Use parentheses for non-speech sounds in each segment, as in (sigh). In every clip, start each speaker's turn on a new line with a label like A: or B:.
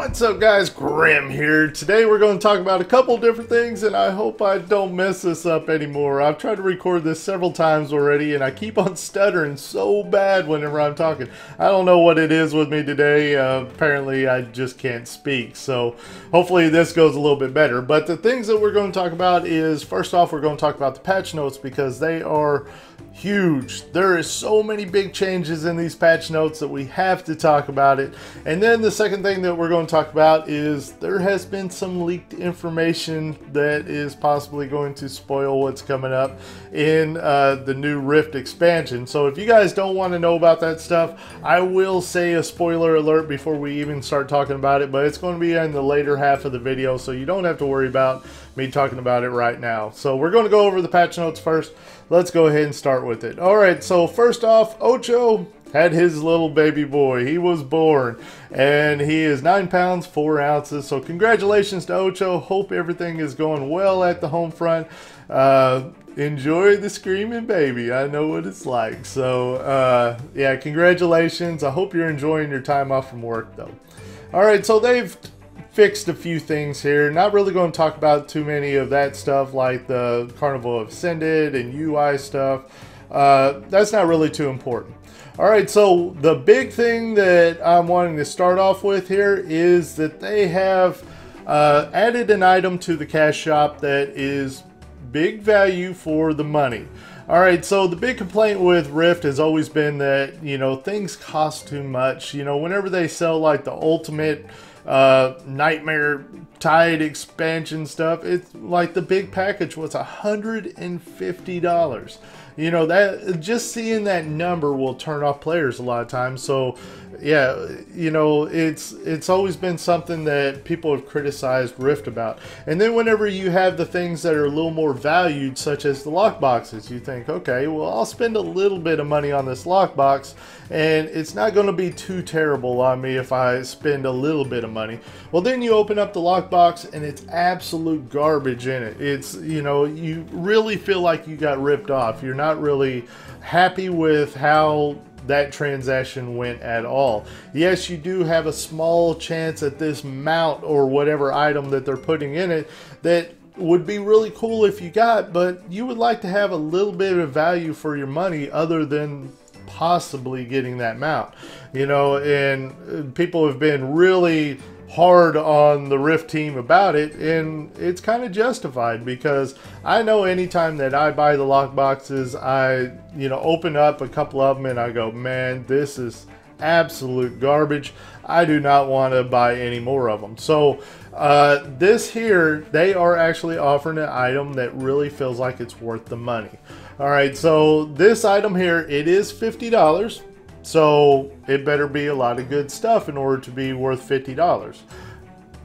A: What's up guys, Grim here. Today we're going to talk about a couple different things and I hope I don't mess this up anymore. I've tried to record this several times already and I keep on (laughs) stuttering so bad whenever I'm talking. I don't know what it is with me today. Uh, apparently I just can't speak. So hopefully this goes a little bit better. But the things that we're going to talk about is first off we're going to talk about the patch notes because they are huge. There is so many big changes in these patch notes that we have to talk about it. And then the second thing that we're going to talk about is there has been some leaked information that is possibly going to spoil what's coming up in uh, the new Rift expansion. So if you guys don't want to know about that stuff, I will say a spoiler alert before we even start talking about it, but it's going to be in the later half of the video, so you don't have to worry about me talking about it right now. So we're going to go over the patch notes first. Let's go ahead and start with it. All right, so first off, Ocho had his little baby boy. He was born and he is nine pounds, four ounces. So congratulations to Ocho. Hope everything is going well at the home front. Uh, enjoy the screaming baby. I know what it's like. So uh, yeah, congratulations. I hope you're enjoying your time off from work though. All right, so they've fixed a few things here. Not really going to talk about too many of that stuff like the Carnival of Ascended and UI stuff. Uh, that's not really too important. All right, so the big thing that I'm wanting to start off with here is that they have uh, added an item to the cash shop that is big value for the money. All right, so the big complaint with Rift has always been that, you know, things cost too much. You know, whenever they sell like the ultimate uh, Nightmare Tide expansion stuff. It's like the big package was $150. You know, that just seeing that number will turn off players a lot of times. So yeah, you know, it's it's always been something that people have criticized Rift about. And then whenever you have the things that are a little more valued, such as the lock boxes, you think, okay, well, I'll spend a little bit of money on this lockbox, and it's not going to be too terrible on me if I spend a little bit of money. Well, then you open up the lockbox, and it's absolute garbage in it. It's, you know, you really feel like you got ripped off. You're not really happy with how that transaction went at all. Yes, you do have a small chance at this mount or whatever item that they're putting in it that would be really cool if you got, but you would like to have a little bit of value for your money other than possibly getting that mount. You know, and uh, people have been really hard on the Rift team about it, and it's kind of justified because I know anytime that I buy the lock boxes, I, you know, open up a couple of them and I go, man, this is absolute garbage. I do not want to buy any more of them. So uh, this here, they are actually offering an item that really feels like it's worth the money. All right, so this item here, it is $50. So it better be a lot of good stuff in order to be worth $50.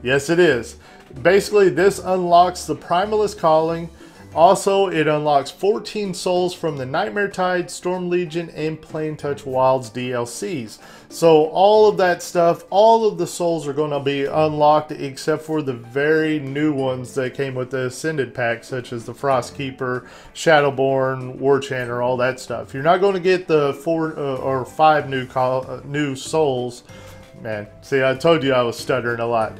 A: Yes, it is. Basically, this unlocks the Primalist Calling, also, it unlocks 14 souls from the Nightmare Tide, Storm Legion, and Planetouched Wilds DLCs. So all of that stuff, all of the souls are going to be unlocked except for the very new ones that came with the Ascended pack, such as the Frostkeeper, Shadowborn, War Chanter, all that stuff. You're not going to get the four uh, or five new uh, new souls. Man, see, I told you I was stuttering a lot.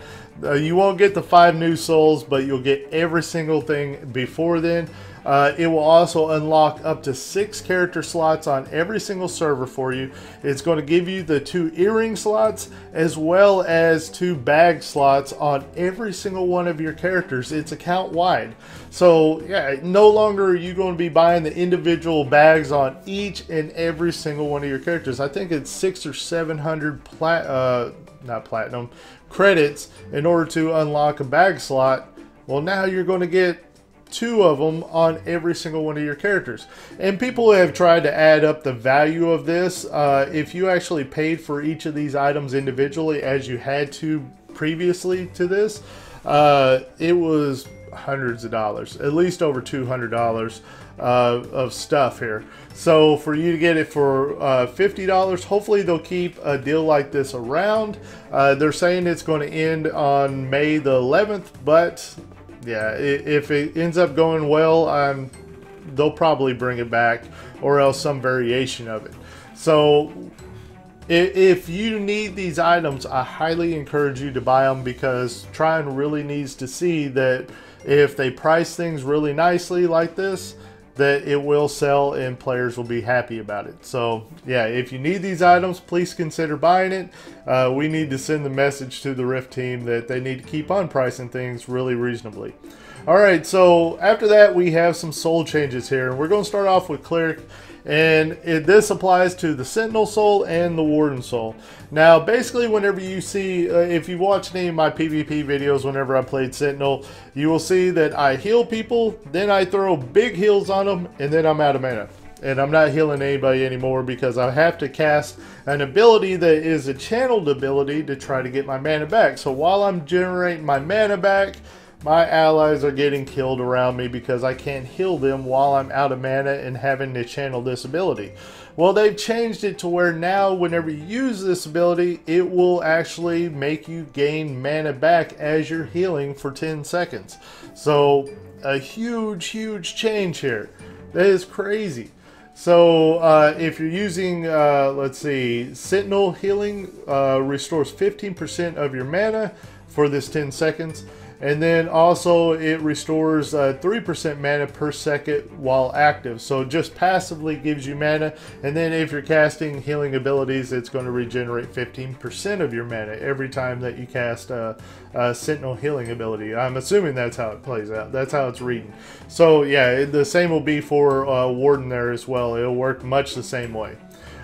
A: Uh, you won't get the five new souls, but you'll get every single thing before then. Uh, it will also unlock up to six character slots on every single server for you. It's going to give you the two earring slots as well as two bag slots on every single one of your characters. It's account wide. So yeah, no longer are you going to be buying the individual bags on each and every single one of your characters. I think it's six or seven hundred plat, uh, not platinum, credits in order to unlock a bag slot. Well, now you're going to get two of them on every single one of your characters. And people have tried to add up the value of this. Uh, if you actually paid for each of these items individually as you had to previously to this, uh, it was hundreds of dollars, at least over $200 uh, of stuff here. So for you to get it for uh, $50, hopefully they'll keep a deal like this around. Uh, they're saying it's going to end on May the 11th, but yeah, if it ends up going well, um, they'll probably bring it back or else some variation of it. So if you need these items, I highly encourage you to buy them because Trion really needs to see that if they price things really nicely like this, that it will sell and players will be happy about it. So yeah, if you need these items, please consider buying it. Uh, we need to send the message to the Rift team that they need to keep on pricing things really reasonably. All right, so after that, we have some soul changes here. And We're going to start off with Cleric. And it, this applies to the Sentinel Soul and the Warden Soul. Now, basically, whenever you see, uh, if you watch any of my PvP videos whenever I played Sentinel, you will see that I heal people, then I throw big heals on them, and then I'm out of mana. And I'm not healing anybody anymore because I have to cast an ability that is a channeled ability to try to get my mana back. So while I'm generating my mana back, my allies are getting killed around me because I can't heal them while I'm out of mana and having to channel this ability. Well, they've changed it to where now whenever you use this ability, it will actually make you gain mana back as you're healing for 10 seconds. So a huge, huge change here. That is crazy. So uh, if you're using, uh, let's see, Sentinel Healing uh, restores 15% of your mana for this 10 seconds. And then also it restores 3% uh, mana per second while active. So just passively gives you mana. And then if you're casting healing abilities, it's going to regenerate 15% of your mana every time that you cast a, a, Sentinel healing ability. I'm assuming that's how it plays out. That's how it's reading. So yeah, the same will be for uh, Warden there as well. It'll work much the same way.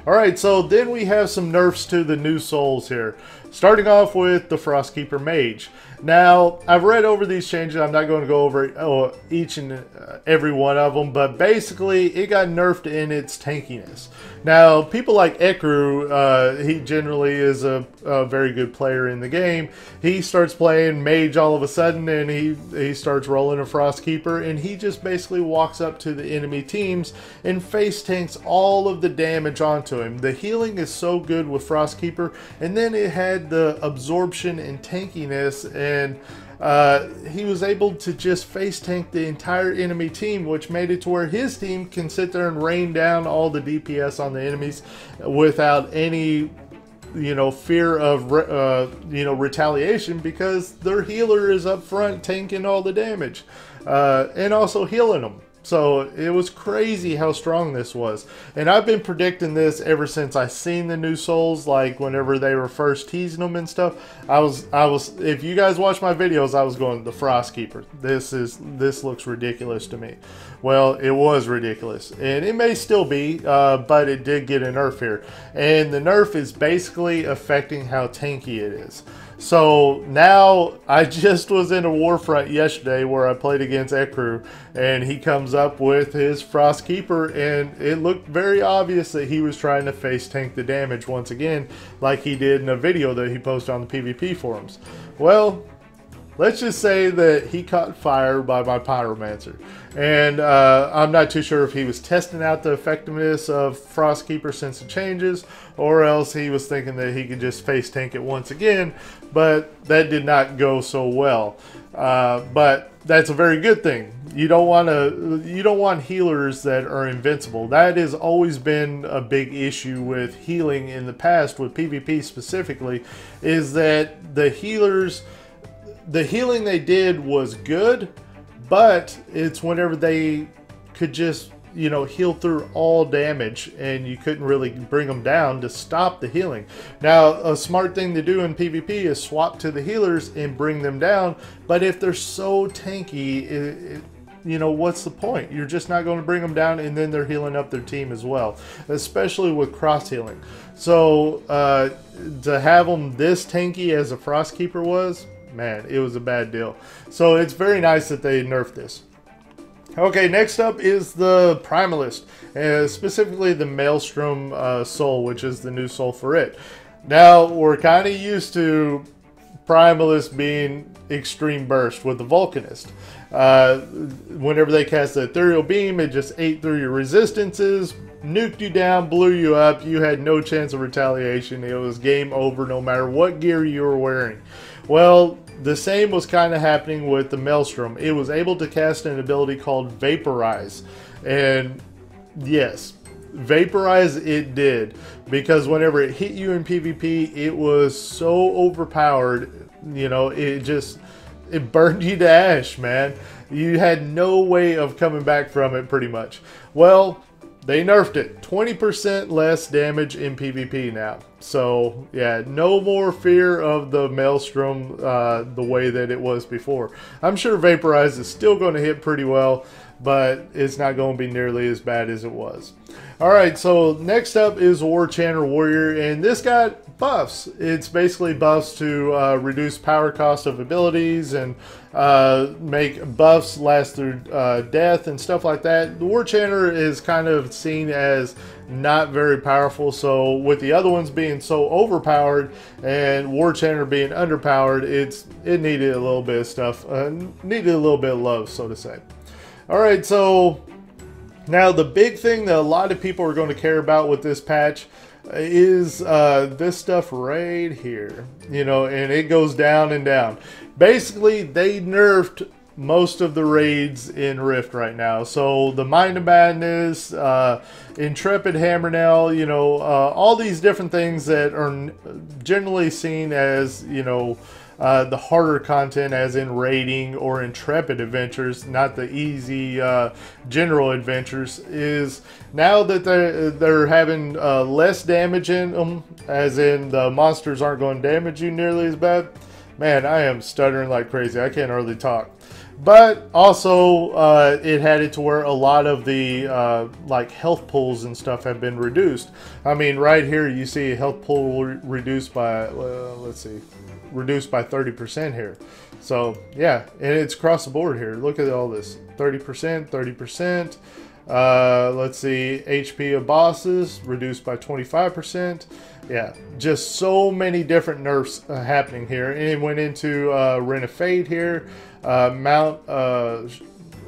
A: Alright, so then we have some nerfs to the new souls here. Starting off with the Frostkeeper Mage. Now, I've read over these changes. I'm not going to go over oh, each and uh, every one of them, but basically it got nerfed in its tankiness. Now, people like Ekru, uh, he generally is a, a, very good player in the game. He starts playing Mage all of a sudden, and he, he starts rolling a Frostkeeper, and he just basically walks up to the enemy teams and face tanks all of the damage onto him. The healing is so good with Frostkeeper, and then it had the absorption and tankiness, and uh, he was able to just face tank the entire enemy team, which made it to where his team can sit there and rain down all the DPS on the enemies without any you know fear of uh, you know retaliation because their healer is up front tanking all the damage uh, and also healing them so it was crazy how strong this was. And I've been predicting this ever since I seen the new souls, like whenever they were first teasing them and stuff. I was I was if you guys watch my videos, I was going the Frost Keeper. This is this looks ridiculous to me. Well, it was ridiculous. And it may still be, uh, but it did get a nerf here. And the nerf is basically affecting how tanky it is. So now I (laughs) just was in a Warfront yesterday where I played against Ekru and he comes up with his Frost Keeper and it looked very obvious that he was trying to face tank the damage once again like he did in a video that he posted on the PvP forums. Well, let's just say that he caught fire by my pyromancer. And uh, i'm not too sure if he was testing out the effectiveness of frostkeeper since the changes or else he was thinking that he could just face tank it once again but that did not go so well. Uh, but that's a very good thing. You don't want to you don't want healers that are invincible. That has always been a big issue with healing in the past with pvp specifically is that the healers the healing they did was good, but it's whenever they could just you know heal through all damage and you couldn't really bring them down to stop the healing. Now a smart thing to do in pvp is swap to the healers and bring them down but if they're so tanky it, it, you know what's the point? You're just not going to bring them down and then they're healing up their team as well especially with cross healing. So uh, to have them this tanky as a frost keeper was man, it was a bad deal. So it's very nice that they nerfed this. Okay, next up is the Primalist, uh, specifically the Maelstrom uh, Soul, which is the new soul for it. Now, we're kind of used to Primalist being Extreme Burst with the Vulcanist. Uh, whenever they cast the Ethereal Beam, it just ate through your resistances, nuked you down, blew you up. You had no chance of retaliation. It was game over no matter what gear you were wearing. Well, the same was kind of happening with the Maelstrom. It was able to cast an ability called Vaporize. And yes, vaporize it did because whenever it hit you in PvP, it was so overpowered. You know, it just it burned (laughs) you to ash, man. You had no way of coming back from it, pretty much. Well, they nerfed it. 20% less damage in pvp now. So yeah no more fear of the maelstrom uh, the way that it was before. I'm sure vaporize is still going to hit pretty well but it's not going to be nearly as bad as it was all right so next up is war chanter warrior and this got buffs. It's basically buffs to uh, reduce power cost of abilities and uh, make buffs last through uh, death and stuff like that. The War Chanter is kind of seen as not very powerful, so with the other ones being so overpowered and War Chanter being underpowered, it's it needed a little bit of stuff, uh, needed a little bit of love, so to say. All right, so now the big thing that a lot of people are going to care about with this patch is uh, this stuff right here. You know, and it goes down and down. Basically, they nerfed most of the raids in Rift right now. So the Mind of Madness, uh, Intrepid Hammerknell, you know, uh, all these different things that are generally seen as, you know, uh, the harder content, as in raiding or intrepid adventures, not the easy uh, general adventures, is now that they're, they're having uh, less damage in them, as in the monsters aren't going to damage you nearly as bad. Man, I am stuttering like crazy. I can't hardly talk but also uh, it had it to where a lot of the uh, like health pools and stuff have been reduced. I mean, right here you see a health pool re reduced by let's see, reduced by 30% here. So yeah, and it's across the board here. Look at all this, 30%, 30%. Uh, let's see, HP of bosses reduced by 25%. Yeah, just so many different nerfs uh, happening here. And it went into uh, Ren of Fate here, uh, Mount uh,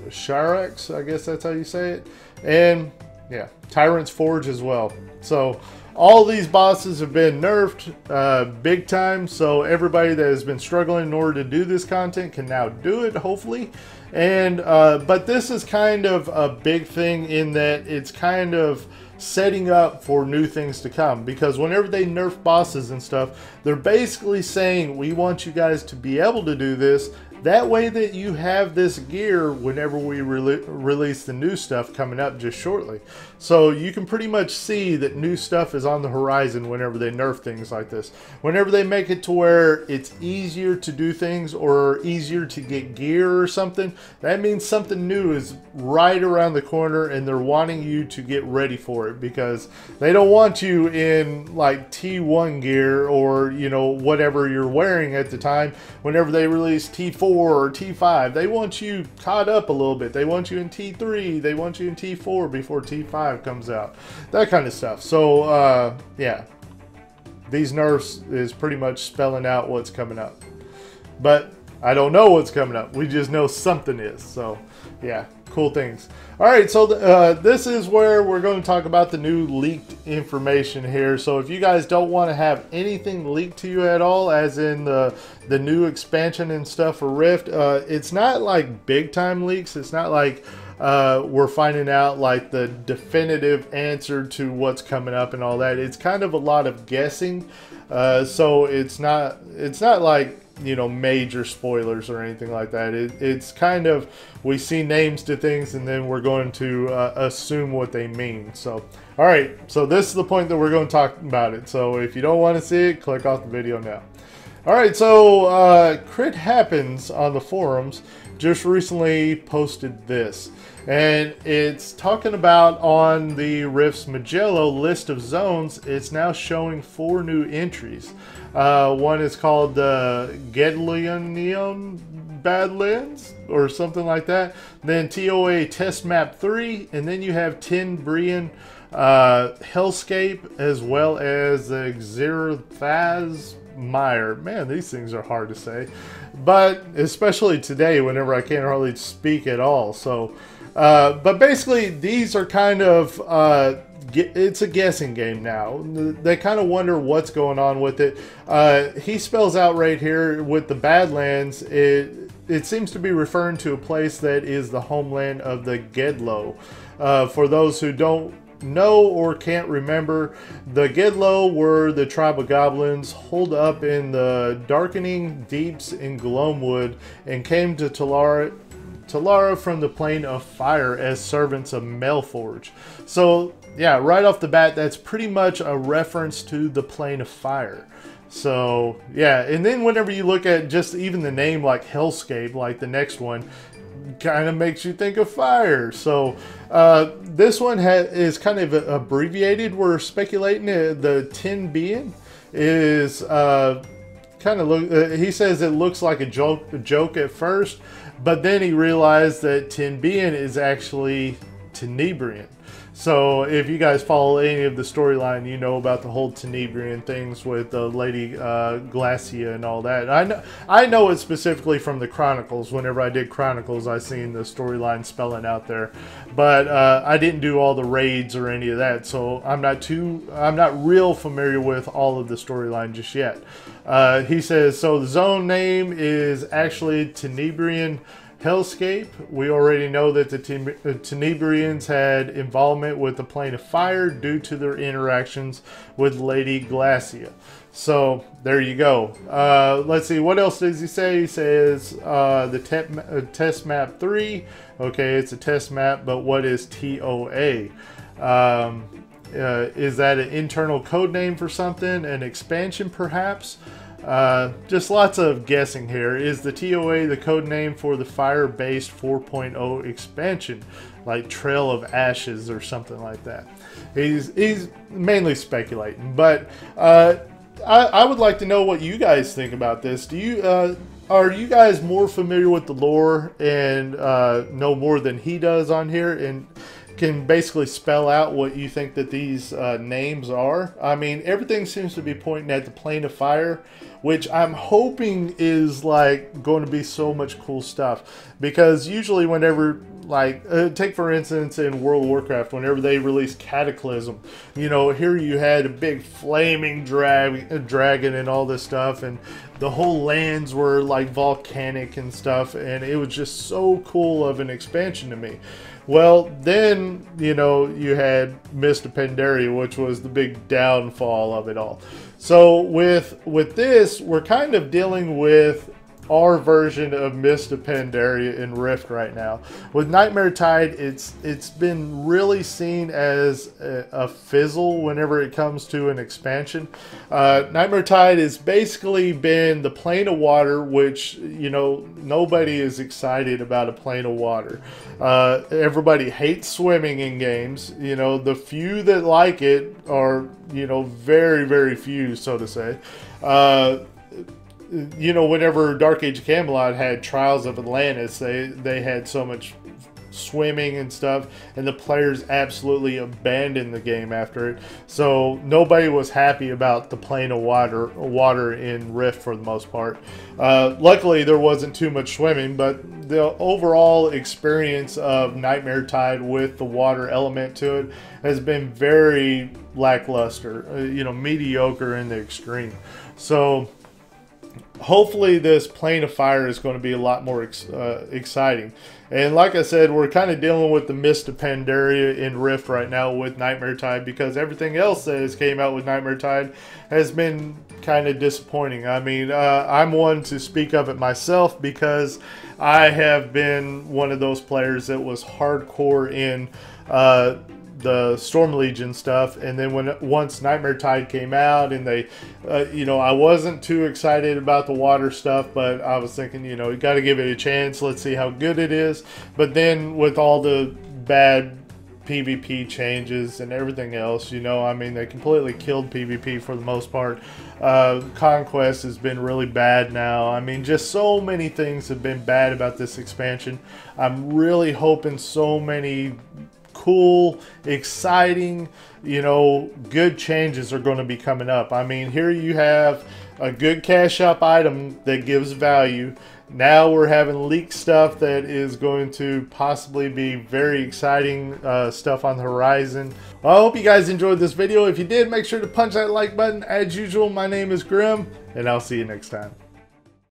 A: Shirax, I guess that's how you say it. And yeah, Tyrant's Forge as well. So all these bosses have been nerfed uh, big time. So everybody that has been struggling in order to do this content can now do it, hopefully. And uh, but this is kind of a big thing in that it's kind of setting up for new things to come because whenever they nerf bosses and stuff they're basically saying we want you guys to be able to do this that way that you have this gear whenever we re release the new stuff coming up just shortly. So you can pretty much see that new stuff is on the horizon whenever they nerf things like this. Whenever they make it to where it's easier to do things or easier to get gear or something, that means something new is right around the corner and they're wanting you to get ready for it because they don't want you in like T1 gear or, you know, whatever you're wearing at the time whenever they release T4 or T5. They want you caught up a little bit. They want you in T3. They want you in T4 before T5 comes out. That kind of stuff. So, uh, yeah. These nerfs is pretty much spelling out what's coming up. But I don't know what's coming up. We just know something is. So, yeah cool things. All right, so uh, this is where we're going to talk about the new leaked information here. So if you guys don't want to have anything leaked to you at all, as in the the new expansion and stuff for Rift, uh, it's not like big time leaks. It's not like uh, we're finding out like the definitive answer to what's coming up and all that. It's kind of a lot of guessing. Uh, so it's not it's not like you know major spoilers or anything like that. It, it's kind of we see names to things and then we're going to uh, assume what they mean. So all right, so this is the point that we're going to talk about it. So if you don't want to see it, click off the video now. All right, so uh, Crit Happens on the forums just recently posted this. And it's talking about on the Rift's Magelo list of zones, it's now showing four new entries. Uh, one is called the uh, Gedlionium Badlands or something like that. Then TOA Test Map 3, and then you have Ten Brian uh, Hellscape as well as the Xerathas Meyer. Man, these things are hard to say. But especially today, whenever I can't hardly speak at all. So, uh, but basically, these are kind of. Uh, it's a guessing game now. They kind of wonder what's going on with it. Uh, he spells out right here with the Badlands. It it seems to be referring to a place that is the homeland of the Gedlo. Uh, for those who don't know or can't remember, the Gedlo were the tribe of goblins holed up in the darkening deeps in Gloamwood and came to Telara, Telara from the plane of fire as servants of Maelforge. So, yeah, right off the bat, that's pretty much a reference to the plane of fire. So, yeah, and then whenever you look at just even the name like Hellscape, like the next one, kind of makes you think of fire. So uh, this one is kind of abbreviated. We're speculating uh, the being is uh, kind of look. Uh, he says it looks like a joke, a joke at first, but then he realized that Tenbian is actually Tenebrian. So if you guys follow any of the storyline, you know about the whole Tenebrian things with the Lady uh, Glacia and all that. I know I know it specifically from the Chronicles. Whenever I did Chronicles, I seen the storyline spelling out there, but uh, I didn't do all the raids or any of that. So I'm not too I'm not real familiar with all of the storyline just yet. Uh, he says so. The zone name is actually Tenebrian. Hellscape, we already know that the Tenebrians had involvement with the Plane of Fire due to their interactions with Lady Glacia. So there you go. Uh, let's see, what else does he say? He says uh, the te uh, test map 3. Okay, it's a test map, but what is TOA? Um, uh, is that an internal code name for something? An expansion perhaps? Uh, just lots of guessing here. Is the TOA the code name for the fire-based 4.0 expansion, like Trail of Ashes or something like that? He's he's mainly speculating, but uh, I, I, would like to know what you guys think about this. Do you uh, are you guys more familiar with the lore and uh, know more than he does on here, and can basically spell out what you think that these uh, names are. I mean, everything seems to be pointing at the plane of fire, which I'm hoping is like going to be so much cool stuff. Because usually, whenever like uh, take for instance in World of Warcraft, whenever they released Cataclysm, you know, here you had a big flaming drag dragon and all this stuff, and the whole lands were like volcanic and stuff, and it was just so cool of an expansion to me. Well, then, you know, you had Mr. Pandaria, which was the big downfall of it all. So with with this, we're kind of dealing with our version of Mists of Pandaria in Rift right now. With Nightmare Tide, it's it's been really seen as a, a fizzle whenever it comes to an expansion. Uh, Nightmare Tide has basically been the plane of water, which you know nobody is excited about a plane of water. Uh, everybody hates swimming in games. You know the few that like it are you know very very few, so to say. Uh, you know, whenever Dark Age Camelot had Trials of Atlantis, they they had so much swimming and stuff, and the players absolutely abandoned the game after it. So nobody was happy about the plane of water water in Rift for the most part. Uh, luckily, there wasn't too much swimming, but the overall experience of Nightmare Tide with the water element to it has been very lackluster. Uh, you know, mediocre in the extreme. So hopefully this plane of fire is going to be a lot more ex uh, exciting. And like I said, we're kind of dealing with the Mist of Pandaria in Rift right now with Nightmare Tide because everything else that has came out with Nightmare Tide has been kind of disappointing. I mean, uh, I'm one to speak of it myself because I have been one of those players that was hardcore in uh, the Storm Legion stuff, and then when once Nightmare Tide came out, and they, uh, you know, I wasn't too excited about the water stuff, but I was thinking, you know, you got to give it a chance. Let's see how good it is. But then with all the bad PvP changes and everything else. You know, I mean, they completely killed PvP for the most part. Uh, Conquest has been really bad now. I mean, just so many things have been bad about this expansion. I'm really hoping so many cool, exciting, you know, good changes are going to be coming up. I mean, here you have a good cash up item that gives value. Now we're having leak stuff that is going to possibly be very exciting uh, stuff on the horizon. Well, I hope you guys enjoyed this video. If you did, make sure to punch that like button. As usual, my name is Grim, and I'll see you next time.